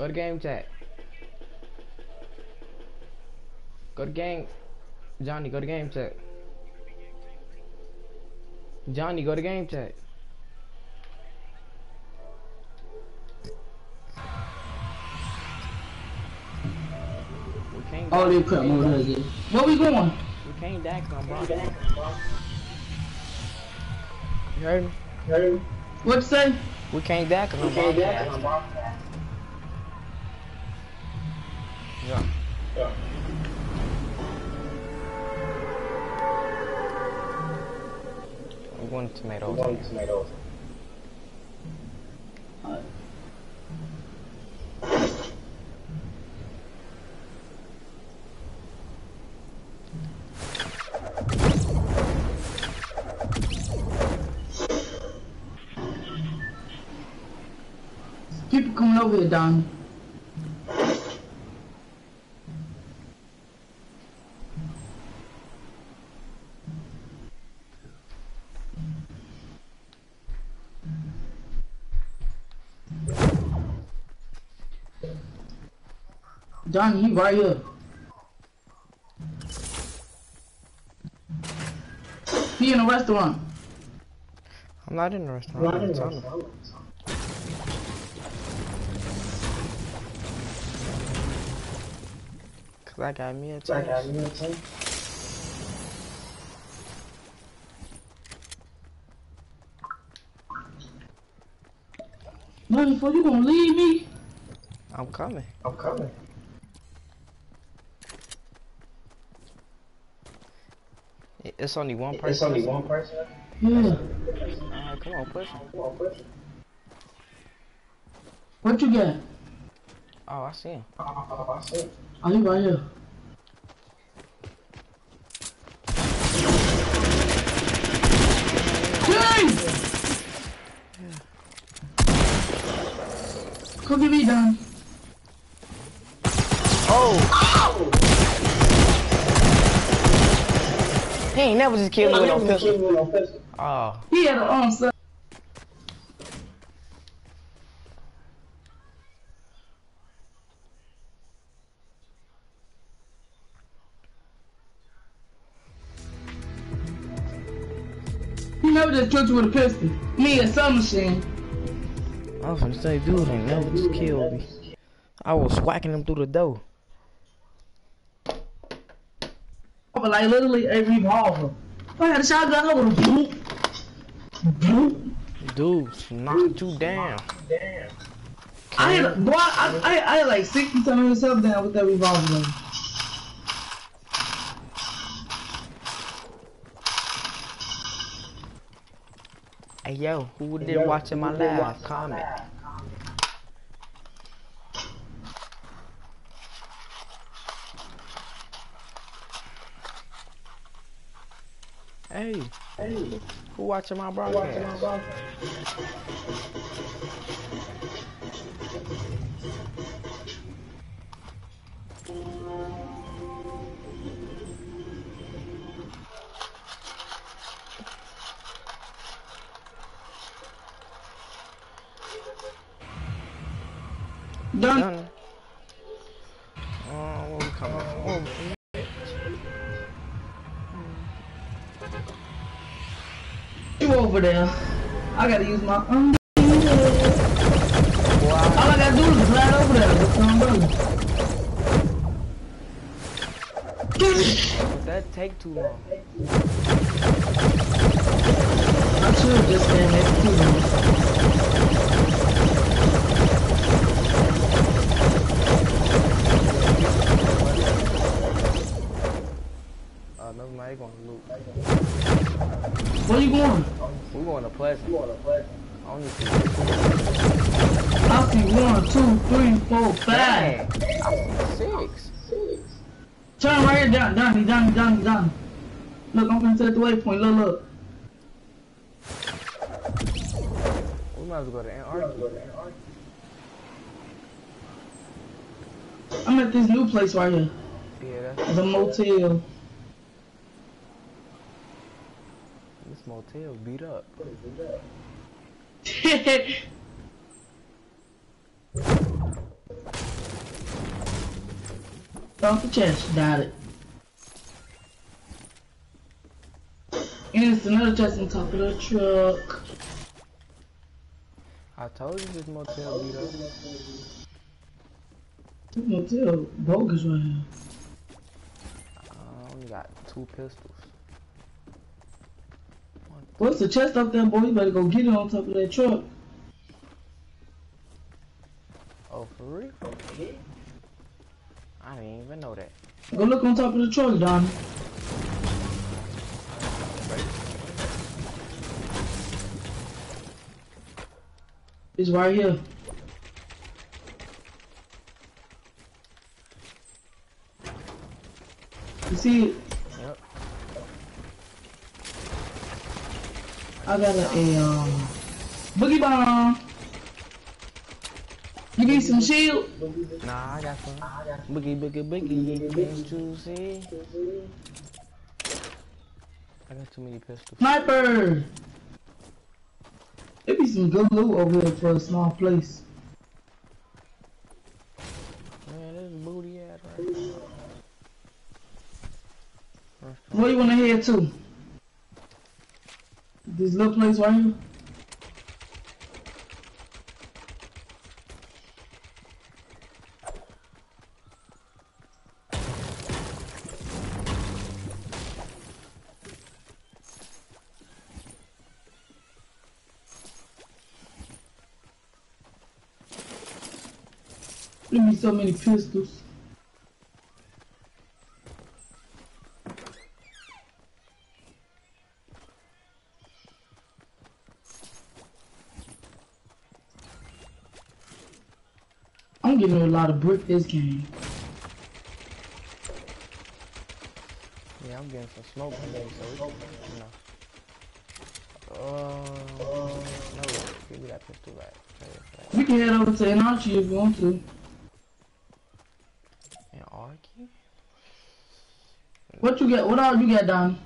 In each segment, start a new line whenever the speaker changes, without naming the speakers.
Go to game chat. Go to game. Johnny, go to game chat. Johnny, go to game chat. We can't.
Oh, they put more than this. Where we going?
We can't die 'cause I'm broadcasting. You heard me?
What you say?
We can't die 'cause I'm broadcasting. Yeah. I'm going to tomatoes.
People coming over here, Don. Don, he right here. He in the restaurant.
I'm not in the restaurant. I'm in the tunnel. Cause I got me a taste.
Motherfucker, you gonna leave me?
I'm coming. It- It's only one person.
It's only one person.
Yeah.
Alright, come on, push. it.
What you got?
Oh, I see him.
Oh, he right here. Dang! Come get me, Don.
Oh! He ain't never just killed me with no pistol. Oh,
He had an arm, um, son. He never just killed you with a pistol. Me, a submachine.
I was gonna say, dude ain't never just killed me. I was whacking him through the door.
Like literally a revolver. If I had a shotgun, I would've boop. Boop.
Dude, knocked you down.
I had, boy, I, I, I had like 60 something myself down with that revolver.
Hey yo, who did watching my live? Comment. Hey, hey, who watching my broadcast?
Done. Over there. I gotta use my um. All I gotta do is glide over there with brother.
Would that take too long?
I should just stand next to him.
Uh, never mind, going loop.
Where you going?
We going to Pleasant. I don't need to.
I see one, two, three, four,
Dang,
five.
I see six.
Turn right here, down, down, down, down, down. Look, I'm gonna set the waypoint. Look, look.
We might as well go to Antarctica.
I'm at this new place right here.
Yeah, that's
It's a motel.
this motel beat up.
Off the chest, got it. And it's another chest on top of the truck.
I told you this motel beat up.
This motel bogus right here.
I only got two pistols.
What's the chest up there, boy? You better go get it on top of that truck.
Oh, for real? I didn't even know that.
Go look on top of the truck, Donnie. It's right here. You see it?
Yep.
I got a, a um, boogie bomb. You need some shield?
Nah, I got some. Boogie, boogie, boogie. You see? I got too many pistols.
Sniper! There be some good loot over here for a small place.
Man, this booty ass right. First.
Where you wanna head to? This little place right you. Give me so many pistols. I'm getting a lot of brick this game.
Yeah, I'm getting some smoke today, so we can, you know. Uh, no, give me that pistol back. Trade it back.
We can head over to Anarchy if you want to.
And Arky?
What you get? What all you got down?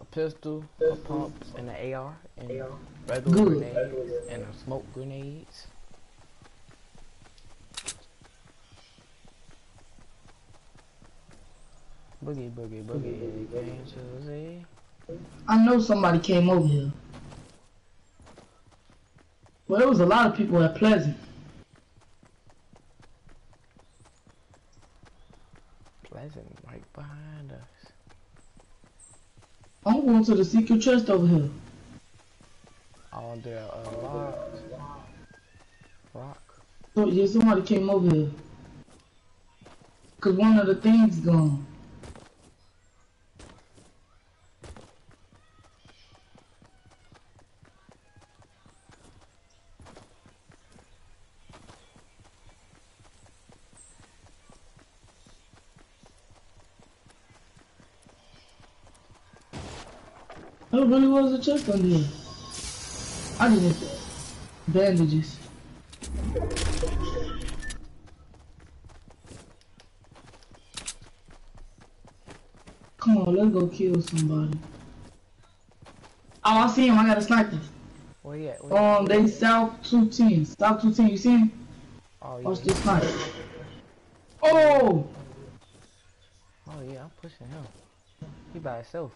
A pistol, a pump, and an AR, and regular
Good.
grenades, and a smoke grenades. Boogie, boogie, boogie, see?
I know somebody came over here. Well, there was a lot of people at Pleasant.
Pleasant, right behind us.
I'm going to the secret chest over here.
On there, uh, lock. Rock.
So, yeah, somebody came over here. Cause one of the things gone. Really was a chest on here. I needed bandages. Come on, let's go kill somebody. Oh, I see him. I got a sniper.
Where you at? Where?
Um, they south 210. South 210, you see him?
Oh,
Watch this sniper. Oh!
Oh, yeah, I'm pushing him. He by himself.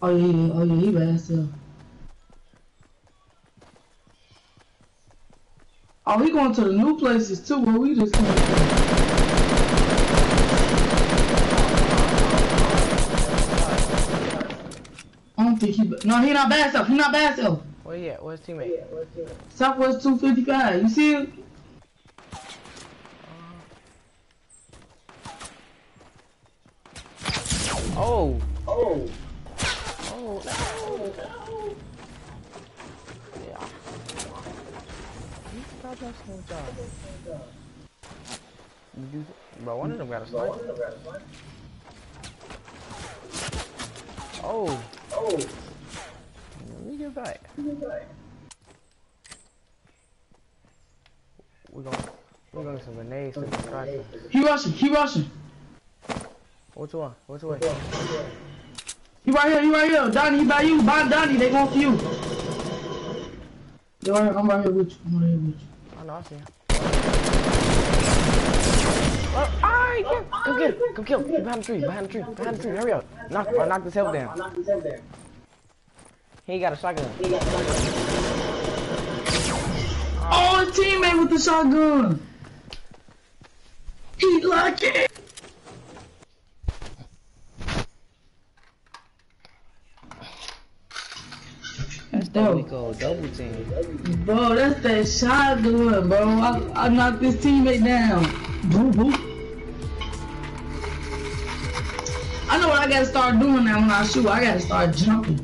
Oh yeah, oh yeah, he bad hell. Oh, he going to the new places too, where we just came from. I don't think he, no, he not bad self, he not bad self.
Where you at? Where's teammate?
Southwest 255, you see it?
Oh! Oh! Oh, no! Yeah. Stop messing with y'all. You, bro, one of them got a sniper. Oh! Oh! Let me get back. We're gonna, we're gonna some grenades to them.
He rushing, he rushing.
Which one? Which way?
He right here, you right here. Donnie, he by you. By Donnie, they going for you. They right here, I'm right here with you. I'm right here with you.
Oh no, I see him. Oh, alright, yeah. Come get him. Come kill him. Behind the tree. Behind the tree. Behind the tree. Hurry up. Knock, or knock this help down. He got a shotgun.
Oh, his teammate with the shotgun. He lucky.
That's we call double team.
Bro, that's that shot doing, bro. I, I knocked this teammate down. Boop. I know what I gotta start doing now when I shoot. I gotta start jumping.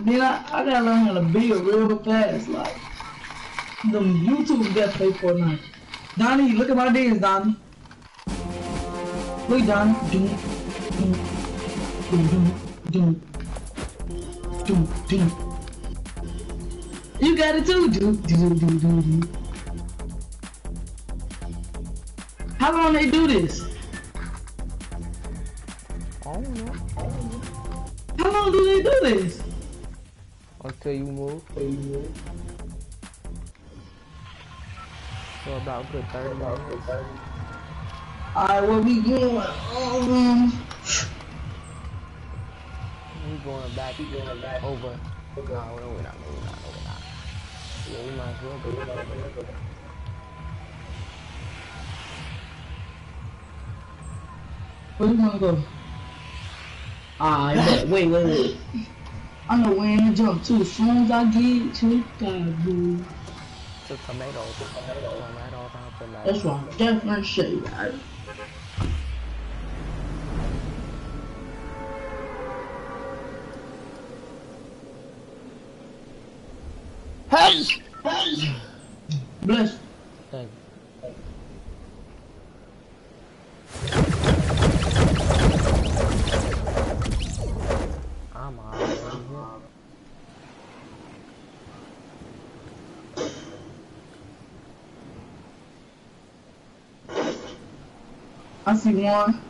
Then I, I gotta learn how to build real fast. Like, them YouTube got pay for now. Donnie, look at my dance, Donnie. Look, Donnie. Doom, doom, doom, doom, doom, doom, doom. You got it too. Do, do, do, do, do. How long they do this?
I don't know.
How long do they do this?
Until you move. So about good 30 minutes.
Alright, where we going?
We going back, we going back over. No, no, we're not, we're not, we're not. Yeah, we might as well go.
where you wanna go? Ah, yeah, wait, wait, wait. I know where the jump too. As soon as I get to that, boo.
To tomatoes. Tomatoes.
That's right. Different shade. right?
Hey!
Bless.
Thank you. I'm out of here.
I see one.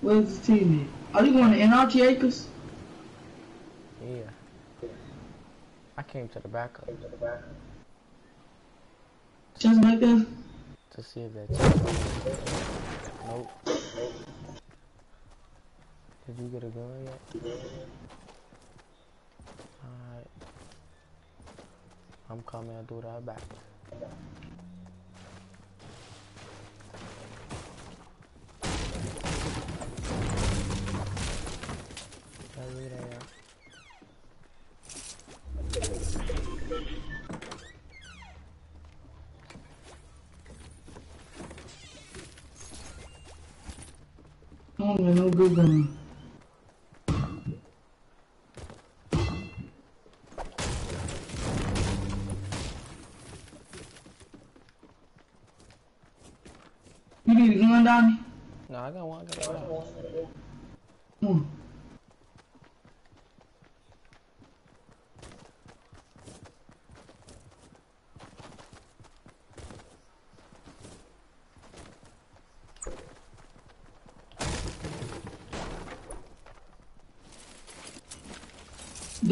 Where's the teammate? Are you going to Anarchy Acres?
Yeah. I came to the backup
Just like that?
to see if that. Nope. Did you get a gun yet? Alright. I'm coming, I'll do that back. Over there.
I don't even know good gun. You need a gun, Donnie?
No, I got one, I got one.
Come on. Hmm.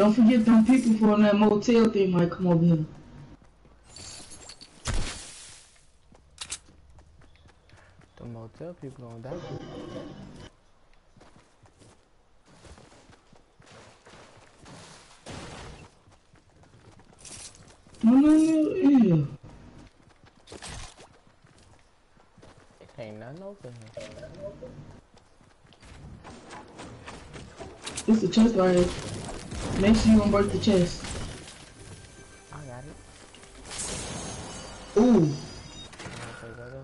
Don't forget them people from that motel thing might come over here.
The motel people gonna die.
No, no, no, ew.
It ain't nothing over here.
It's a chest right here. Make sure you don't break the chest.
I got it.
Ooh.
Okay, go go.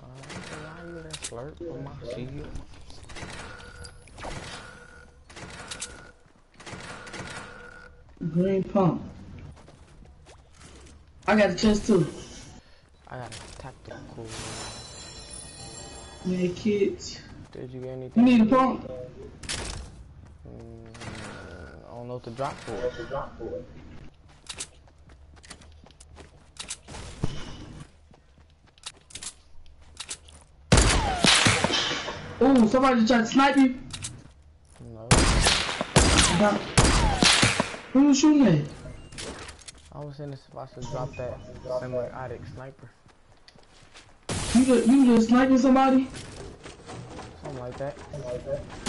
Why you that slurp on my shield?
Green pump. I got a chest too.
I got a tactical.
Med kits.
Did you get
You need a pump?
Mm, I don't know what to drop for.
Oh, somebody tried to snipe you.
No.
Down. Who you shooting at?
I was in the spot to drop that semi-automatic sniper.
You just, you just sniping somebody?
Something like that.
Something like that.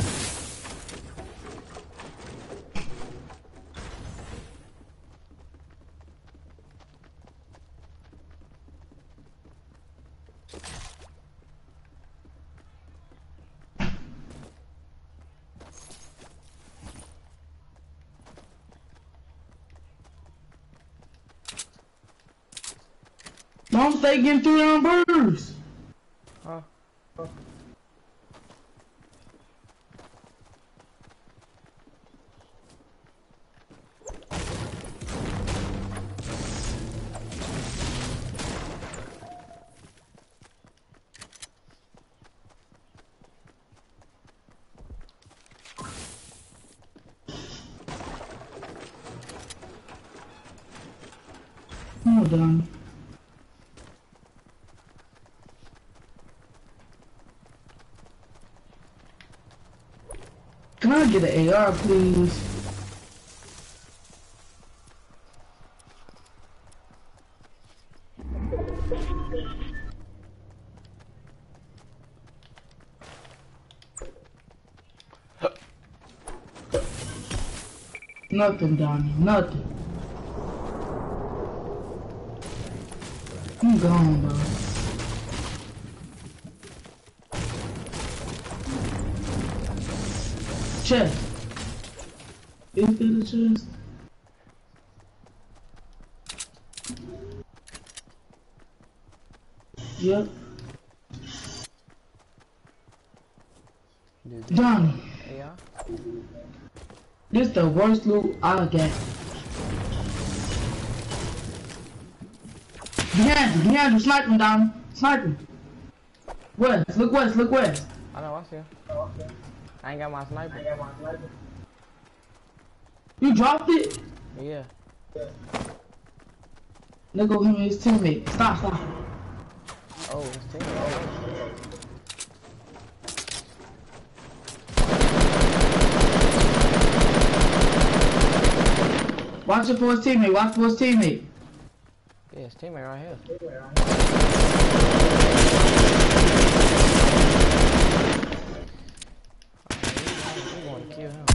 Stay getting through them birds.
Huh?
On. Can Get an AR, please? Nothing, Donnie. Nothing. I'm gone, bro. Chest. Is that a chest? Yep. Donnie,
yeah.
this is the worst loot I got. Behind you, behind you, sniping, Donnie. Sniping. West, look west, look west.
I know, I see him. I ain't got my sniper.
You dropped it?
Yeah.
Look at him and his teammate. Stop, stop.
Oh, it's team. Oh,
Watch it for his teammate, watch for his teammate.
yeah, it's teammate right here. We want to kill him.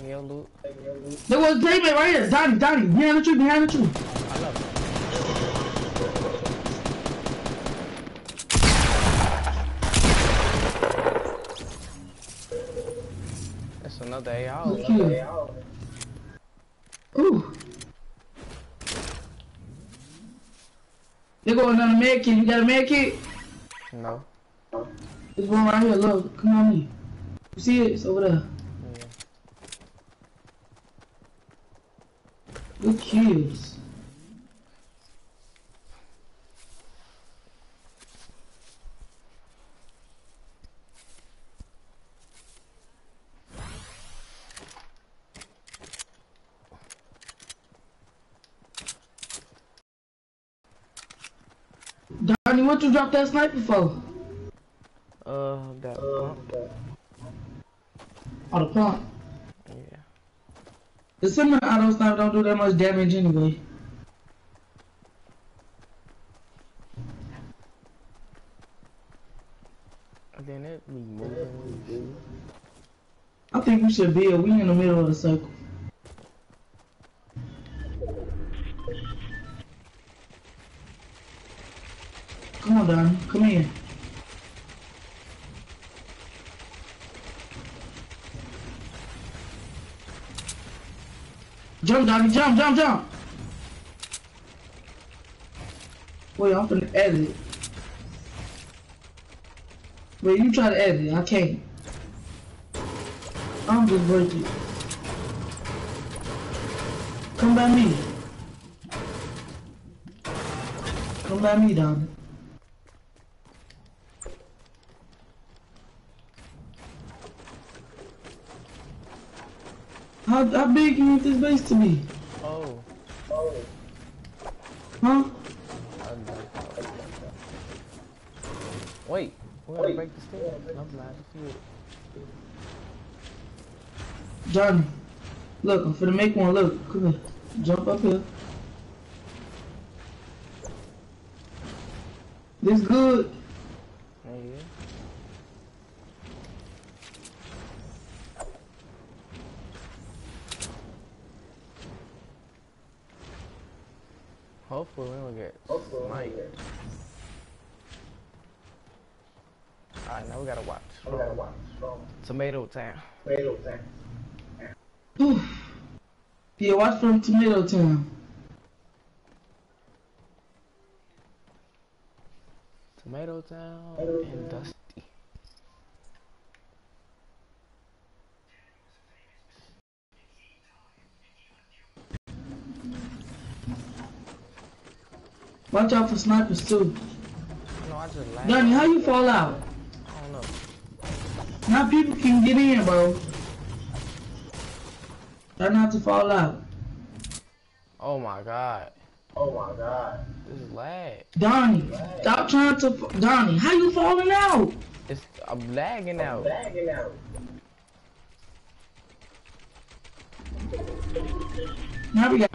Taking your loot.
There was teammate right here. Donnie, Donnie, behind the tree, behind the tree.
I love it. That's another AR.
Look here. Ooh. They going on a med kit. You got a med kit?
No.
There's one right here. Look, come on me. You see it? It's over there. Good kills. Donnie, what you drop that sniper for?
Uh, that pump.
Oh, the pump. The semi-auto sniper don't do that much damage anyway.
Then it be moving.
I think we should build. We in the middle of the circle. Donnie. Jump, jump, jump. Wait, I'm finna edit it. Wait, you try to edit it. I can't. I'm just breaking. Come by me. Come by me, darling. How, how big you want this base to be?
Oh. Oh. Huh? Wait, we gotta break the stairs. I'm glad to see it.
Johnny. Look, I'm finna make one. Look, come here. Jump up here. This good.
Yeah. Hopefully we don't get sniped. Alright, now we gotta watch. We gotta watch. Tomato Town.
Whew. Yeah, watch from Tomato Town.
Tomato Town and Dusty.
Watch out for snipers too.
No, I just laughed.
Johnny, how you fall out?
I don't know.
Now people can get in, bro. Try not to fall out.
Oh my god.
Oh my god.
This is lag.
Donnie, stop trying to. Donnie, how you falling out?
It's I'm lagging out.
Bagging out.
Now we got.